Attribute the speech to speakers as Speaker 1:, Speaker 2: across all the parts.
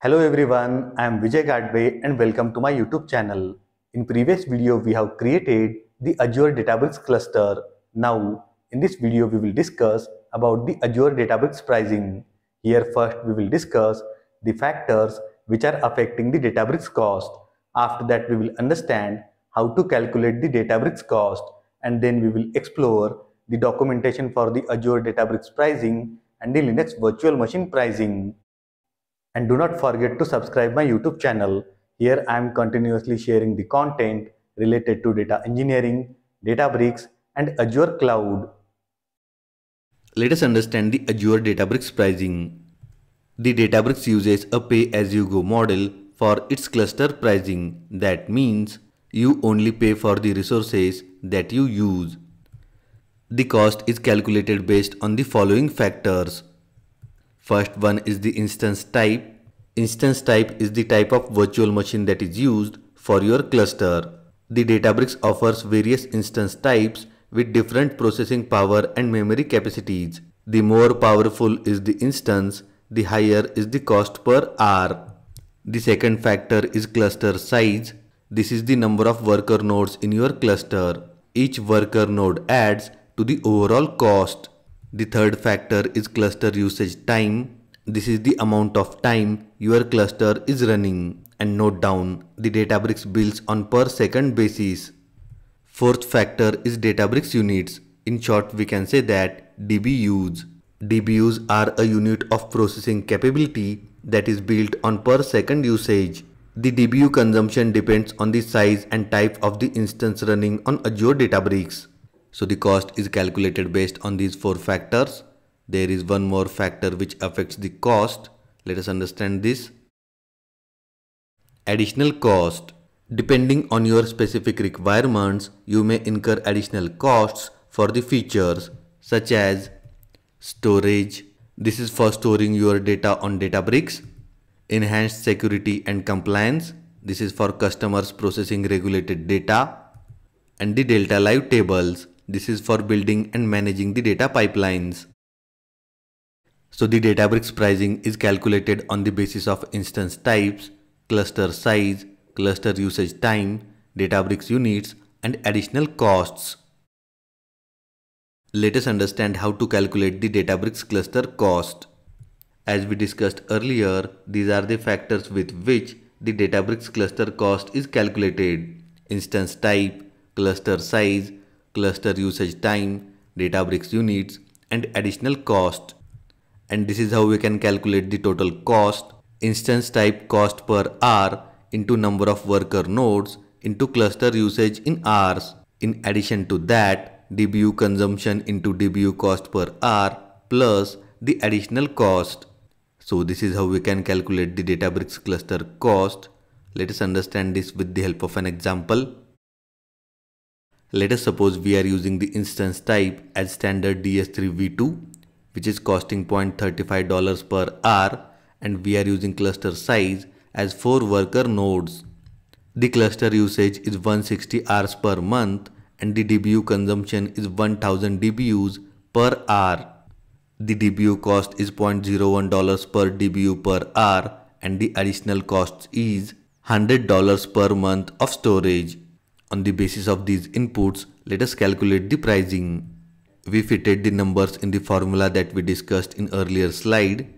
Speaker 1: Hello everyone, I am Vijay Gadhave and welcome to my YouTube channel. In previous video, we have created the Azure Databricks cluster. Now, in this video, we will discuss about the Azure Databricks pricing. Here first, we will discuss the factors which are affecting the Databricks cost. After that, we will understand how to calculate the Databricks cost and then we will explore the documentation for the Azure Databricks pricing and the Linux virtual machine pricing. And do not forget to subscribe my YouTube channel. Here I am continuously sharing the content related to data engineering, Databricks and Azure Cloud.
Speaker 2: Let us understand the Azure Databricks pricing. The Databricks uses a pay-as-you-go model for its cluster pricing. That means you only pay for the resources that you use. The cost is calculated based on the following factors. First one is the instance type. Instance type is the type of virtual machine that is used for your cluster. The Databricks offers various instance types with different processing power and memory capacities. The more powerful is the instance, the higher is the cost per hour. The second factor is cluster size. This is the number of worker nodes in your cluster. Each worker node adds to the overall cost. The third factor is cluster usage time. This is the amount of time your cluster is running. And note down, the Databricks bills on per second basis. Fourth factor is Databricks units. In short, we can say that DBUs. DBUs are a unit of processing capability that is built on per second usage. The DBU consumption depends on the size and type of the instance running on Azure Databricks. So the cost is calculated based on these four factors. There is one more factor which affects the cost. Let us understand this. Additional cost. Depending on your specific requirements, you may incur additional costs for the features such as storage. This is for storing your data on Databricks. Enhanced security and compliance. This is for customers processing regulated data. And the Delta Live tables. This is for building and managing the data pipelines. So the Databricks pricing is calculated on the basis of instance types, cluster size, cluster usage time, Databricks units and additional costs. Let us understand how to calculate the Databricks cluster cost. As we discussed earlier, these are the factors with which the Databricks cluster cost is calculated. Instance type, cluster size, cluster usage time, Databricks units, and additional cost. And this is how we can calculate the total cost, instance type cost per hour into number of worker nodes into cluster usage in hours. In addition to that, DBU consumption into DBU cost per hour plus the additional cost. So this is how we can calculate the Databricks cluster cost. Let us understand this with the help of an example. Let us suppose we are using the instance type as standard DS3 V2 which is costing $0.35 per hour and we are using cluster size as 4 worker nodes. The cluster usage is 160 hours per month and the DBU consumption is 1000 DBUs per hour. The DBU cost is $0.01 per DBU per hour and the additional cost is $100 per month of storage. On the basis of these inputs, let us calculate the pricing. We fitted the numbers in the formula that we discussed in earlier slide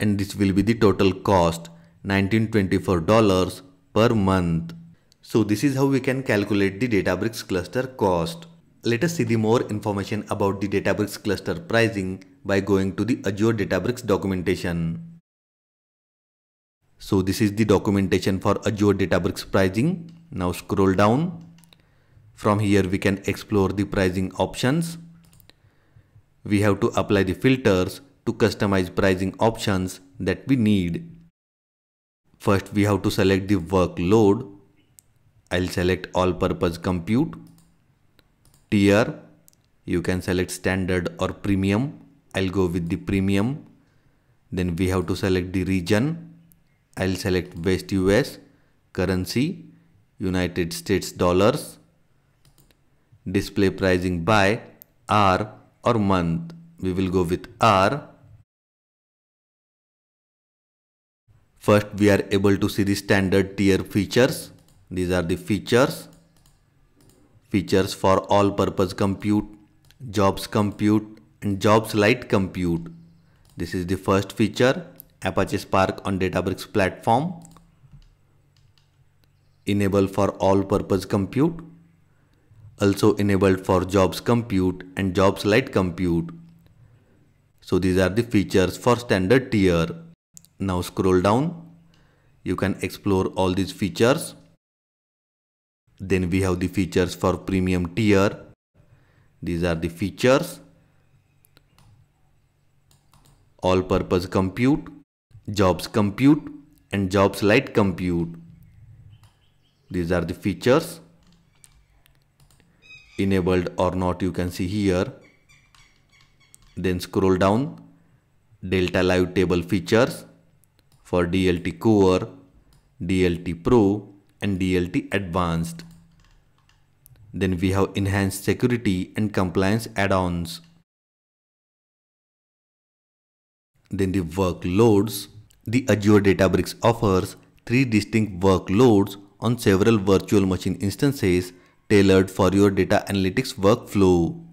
Speaker 2: and this will be the total cost $1924 per month. So this is how we can calculate the Databricks cluster cost. Let us see the more information about the Databricks cluster pricing by going to the Azure Databricks documentation. So this is the documentation for Azure Databricks pricing. Now scroll down. From here we can explore the pricing options. We have to apply the filters to customize pricing options that we need. First we have to select the workload. I'll select all purpose compute. Tier. You can select standard or premium. I'll go with the premium. Then we have to select the region. I'll select West US. Currency United States dollars. Display pricing by hour or month. We will go with hour. First we are able to see the standard tier features. These are the features. Features for all purpose compute, jobs compute and jobs light compute. This is the first feature Apache Spark on Databricks platform. Enable for all purpose compute. Also enabled for jobs compute and jobs light compute. So these are the features for standard tier. Now scroll down. You can explore all these features. Then we have the features for premium tier. These are the features. All purpose compute, jobs compute and jobs light compute. These are the features. Enabled or not you can see here. Then scroll down. Delta Live table features for DLT Core, DLT Pro and DLT Advanced. Then we have enhanced security and compliance add-ons. Then the workloads. The Azure Databricks offers three distinct workloads on several virtual machine instances tailored for your data analytics workflow.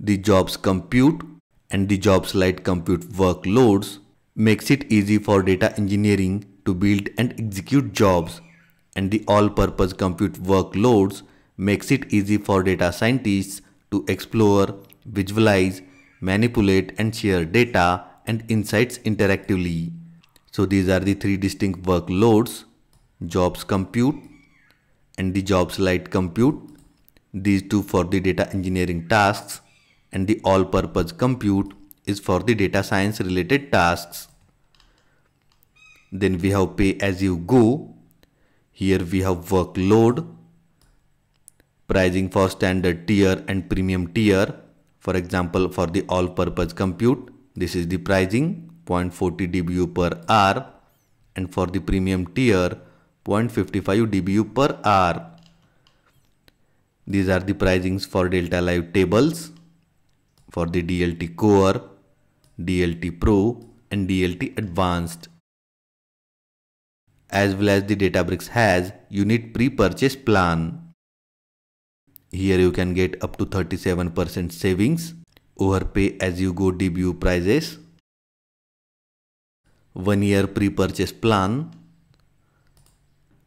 Speaker 2: The jobs compute and the jobs light compute workloads makes it easy for data engineering to build and execute jobs and the all-purpose compute workloads makes it easy for data scientists to explore, visualize, manipulate and share data and insights interactively. So these are the three distinct workloads, jobs compute and the jobs light compute. These two for the data engineering tasks and the all-purpose compute is for the data science related tasks. Then we have pay as you go. Here we have workload, pricing for standard tier and premium tier. For example, for the all purpose compute, this is the pricing 0.40 DBU per hour and for the premium tier 0.55 DBU per hour. These are the pricings for Delta Live tables for the DLT Core, DLT Pro and DLT Advanced. As well as the Databricks has unit pre-purchase plan. Here you can get up to 37% savings over pay as you go DBU prices. One year pre-purchase plan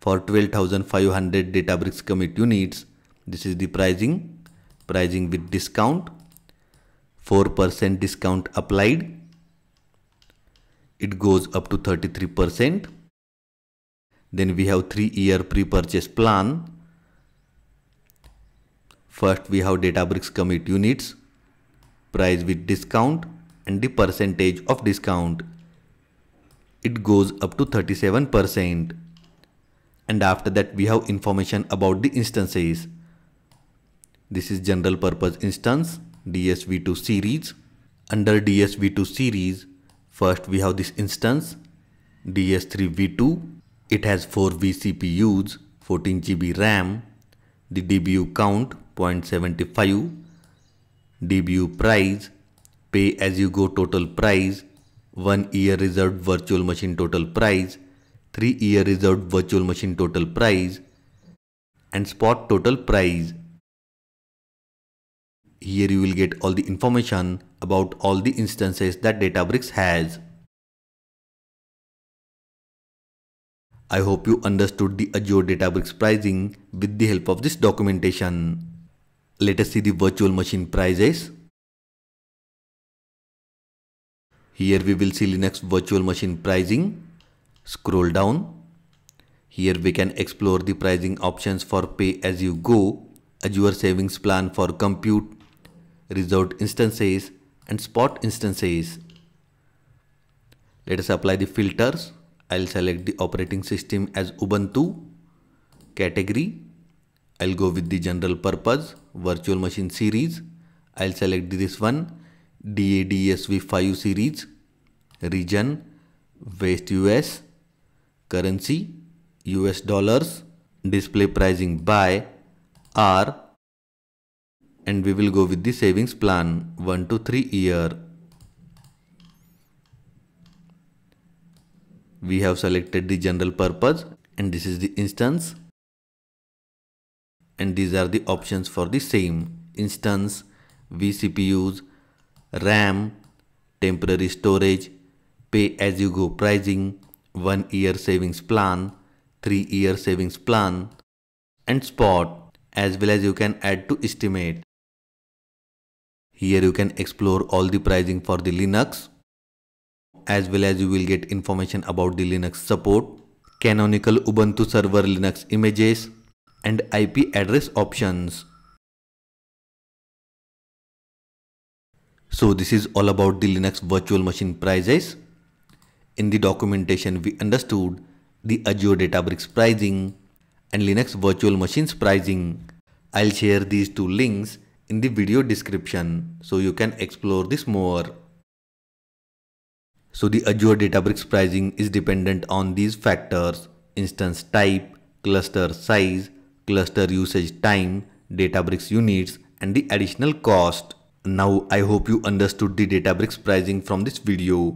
Speaker 2: for 12,500 Databricks commit units. This is the pricing, pricing with discount 4% discount applied. It goes up to 33%. Then we have 3 year pre-purchase plan. First we have Databricks commit units, price with discount and the percentage of discount. It goes up to 37%. And after that we have information about the instances. This is general purpose instance DSV2 series. Under DSV2 series, first we have this instance DS3V2. It has 4 vCPUs, 14 GB RAM, the DBU count 0.75, DBU price, pay as you go total price, 1 year reserved virtual machine total price, 3 year reserved virtual machine total price, and spot total price. Here you will get all the information about all the instances that Databricks has. I hope you understood the Azure Databricks pricing with the help of this documentation. Let us see the virtual machine prices. Here we will see Linux virtual machine pricing. Scroll down. Here we can explore the pricing options for pay as you go, Azure savings plan for compute, reserved instances and spot instances. Let us apply the filters. I'll select the operating system as Ubuntu. Category. I'll go with the general purpose virtual machine series. I'll select this one DADSV5 series. Region West US. Currency US dollars. Display pricing by hour and we will go with the savings plan 1 to 3 year. we have selected the general purpose and this is the instance and these are the options for the same instance vCPUs RAM temporary storage pay as you go pricing 1 year savings plan 3 year savings plan and spot as well as you can add to estimate here you can explore all the pricing for the Linux as well as you will get information about the Linux support, canonical Ubuntu server Linux images and IP address options. So this is all about the Linux virtual machine prices. In the documentation we understood the Azure Databricks pricing and Linux virtual machines pricing. I'll share these two links in the video description so you can explore this more. So the Azure Databricks pricing is dependent on these factors instance type, cluster size, cluster usage time, Databricks units and the additional cost. Now I hope you understood the Databricks pricing from this video.